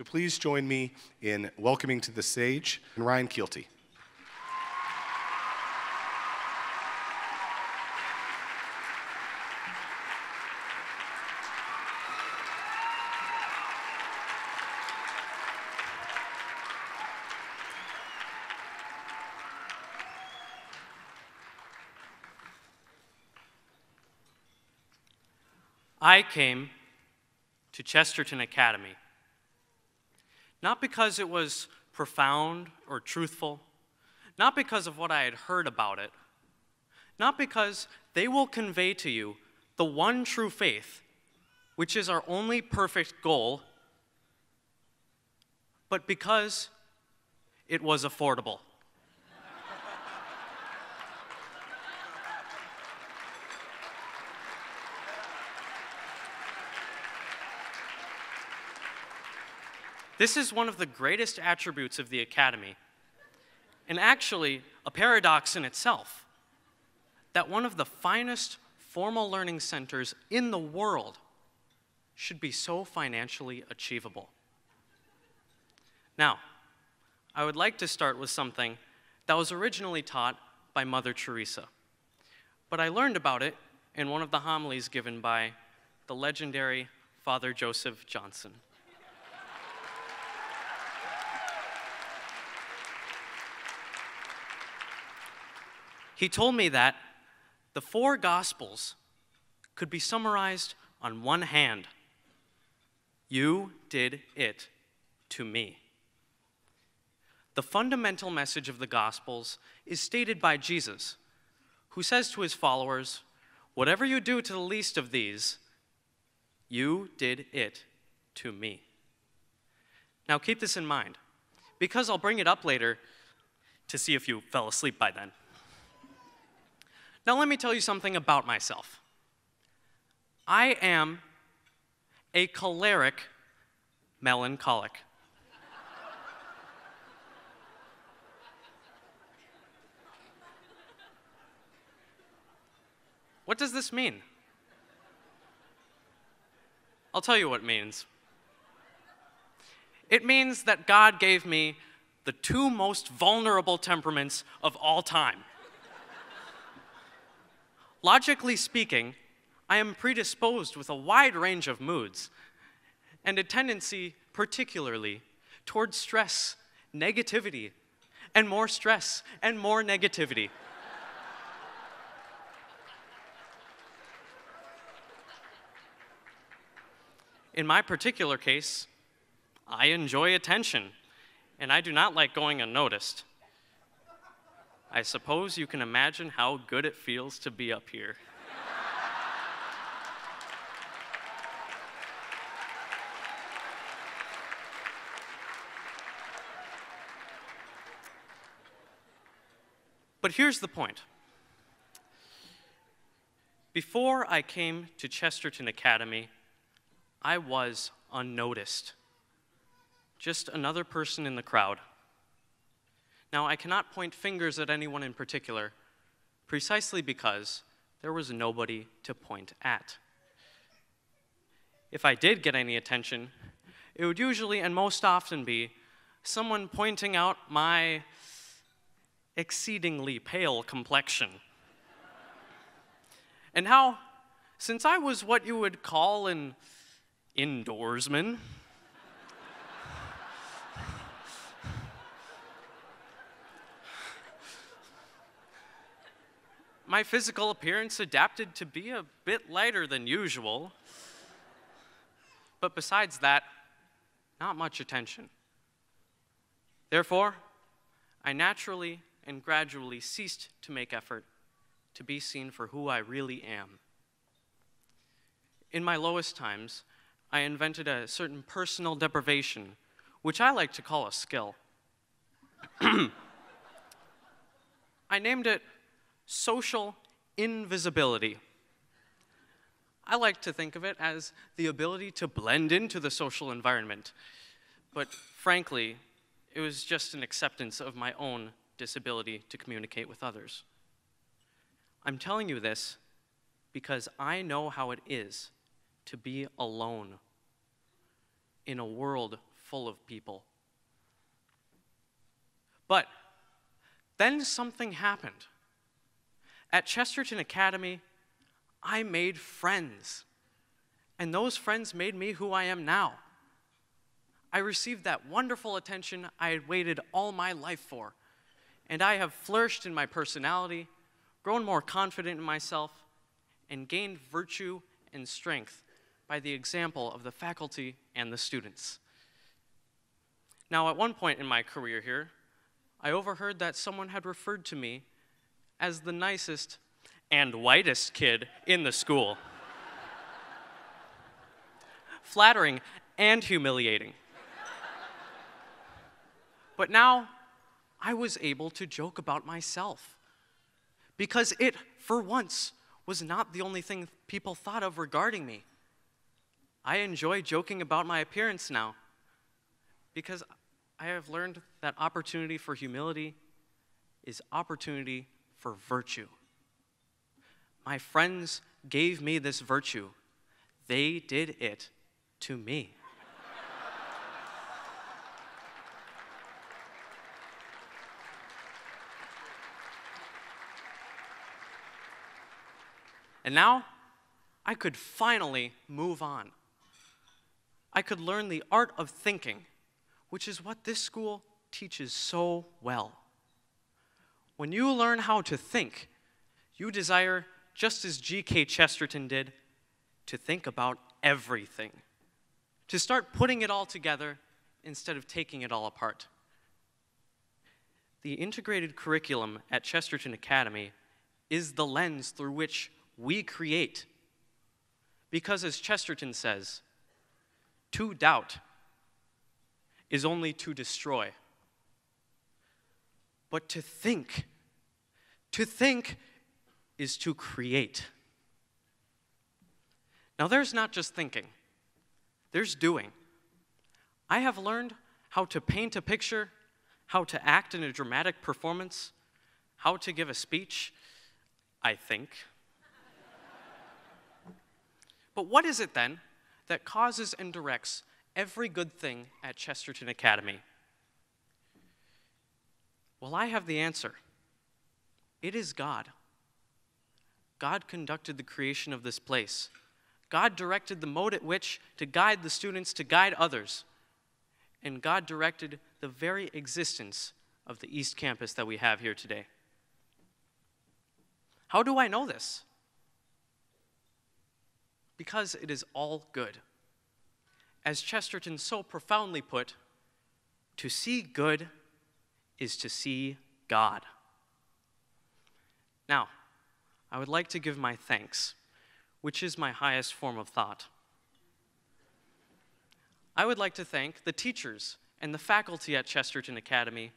So please join me in welcoming to the stage Ryan Kielty. I came to Chesterton Academy not because it was profound or truthful, not because of what I had heard about it, not because they will convey to you the one true faith, which is our only perfect goal, but because it was affordable. This is one of the greatest attributes of the Academy, and actually a paradox in itself that one of the finest formal learning centers in the world should be so financially achievable. Now, I would like to start with something that was originally taught by Mother Teresa, but I learned about it in one of the homilies given by the legendary Father Joseph Johnson. He told me that the four Gospels could be summarized on one hand. You did it to me. The fundamental message of the Gospels is stated by Jesus, who says to his followers, Whatever you do to the least of these, you did it to me. Now keep this in mind, because I'll bring it up later to see if you fell asleep by then. Now, let me tell you something about myself. I am a choleric melancholic. what does this mean? I'll tell you what it means. It means that God gave me the two most vulnerable temperaments of all time Logically speaking, I am predisposed with a wide range of moods and a tendency, particularly, towards stress, negativity, and more stress and more negativity. In my particular case, I enjoy attention, and I do not like going unnoticed. I suppose you can imagine how good it feels to be up here. But here's the point. Before I came to Chesterton Academy, I was unnoticed. Just another person in the crowd. Now, I cannot point fingers at anyone in particular, precisely because there was nobody to point at. If I did get any attention, it would usually and most often be someone pointing out my exceedingly pale complexion. and how, since I was what you would call an indoorsman, my physical appearance adapted to be a bit lighter than usual. But besides that, not much attention. Therefore, I naturally and gradually ceased to make effort to be seen for who I really am. In my lowest times, I invented a certain personal deprivation, which I like to call a skill. I named it social invisibility. I like to think of it as the ability to blend into the social environment. But frankly, it was just an acceptance of my own disability to communicate with others. I'm telling you this because I know how it is to be alone in a world full of people. But then something happened. At Chesterton Academy, I made friends. And those friends made me who I am now. I received that wonderful attention I had waited all my life for. And I have flourished in my personality, grown more confident in myself, and gained virtue and strength by the example of the faculty and the students. Now, at one point in my career here, I overheard that someone had referred to me as the nicest and whitest kid in the school. Flattering and humiliating. But now I was able to joke about myself because it, for once, was not the only thing people thought of regarding me. I enjoy joking about my appearance now because I have learned that opportunity for humility is opportunity for virtue. My friends gave me this virtue, they did it to me. And now I could finally move on. I could learn the art of thinking, which is what this school teaches so well. When you learn how to think, you desire, just as G.K. Chesterton did, to think about everything, to start putting it all together instead of taking it all apart. The integrated curriculum at Chesterton Academy is the lens through which we create. Because, as Chesterton says, to doubt is only to destroy. But to think, to think is to create. Now, there's not just thinking, there's doing. I have learned how to paint a picture, how to act in a dramatic performance, how to give a speech, I think. But what is it then that causes and directs every good thing at Chesterton Academy? Well, I have the answer. It is God. God conducted the creation of this place. God directed the mode at which to guide the students to guide others. And God directed the very existence of the East Campus that we have here today. How do I know this? because it is all good. As Chesterton so profoundly put, to see good is to see God. Now, I would like to give my thanks, which is my highest form of thought. I would like to thank the teachers and the faculty at Chesterton Academy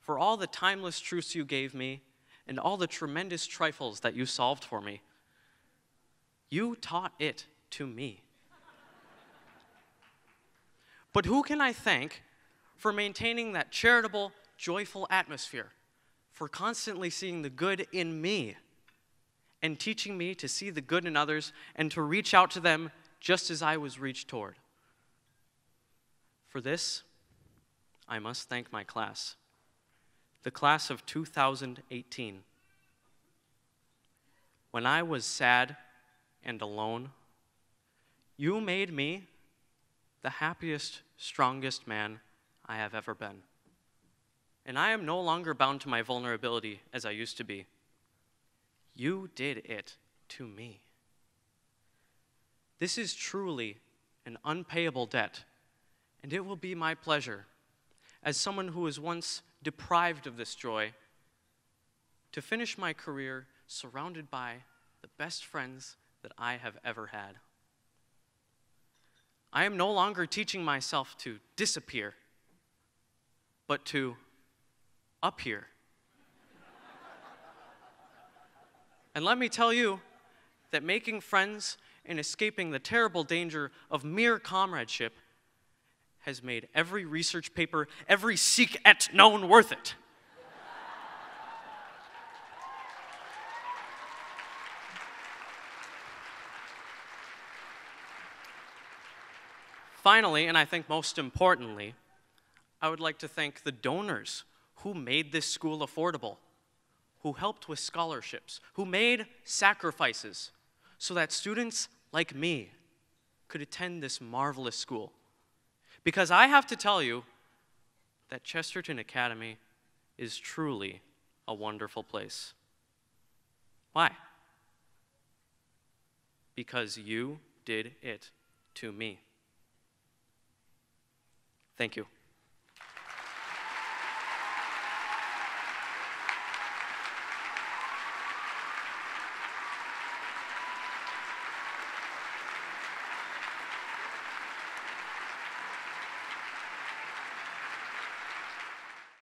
for all the timeless truths you gave me and all the tremendous trifles that you solved for me. You taught it to me. But who can I thank for maintaining that charitable, joyful atmosphere, for constantly seeing the good in me, and teaching me to see the good in others and to reach out to them just as I was reached toward? For this, I must thank my class, the class of 2018. When I was sad and alone, you made me the happiest, strongest man I have ever been. And I am no longer bound to my vulnerability as I used to be. You did it to me. This is truly an unpayable debt, and it will be my pleasure, as someone who was once deprived of this joy, to finish my career surrounded by the best friends that I have ever had. I am no longer teaching myself to disappear, but to appear. and let me tell you that making friends and escaping the terrible danger of mere comradeship has made every research paper, every Sic et Non worth it. Finally, and I think most importantly, I would like to thank the donors who made this school affordable, who helped with scholarships, who made sacrifices so that students like me could attend this marvelous school. Because I have to tell you that Chesterton Academy is truly a wonderful place. Why? Because you did it to me. Thank you.